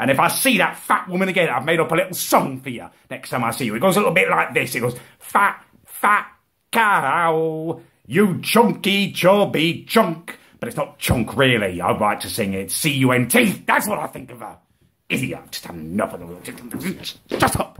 And if I see that fat woman again, I've made up a little song for you next time I see you. It goes a little bit like this. It goes, fat, fat cow, you chunky, chubby chunk. But it's not chunk, really. I'd like to sing it C-U-N-T. That's what I think of her. Idiot. Just enough of the... Shut up.